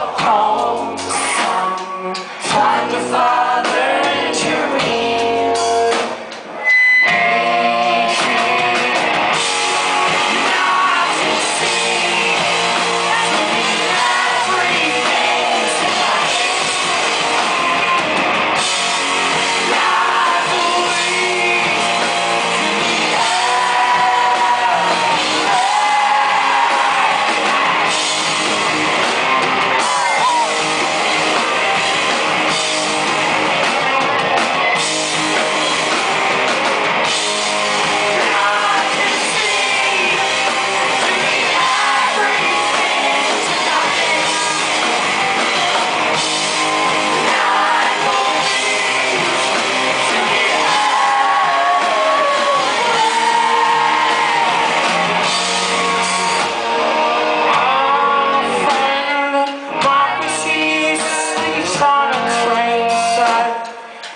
home, son, trying to find.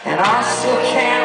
And I still can't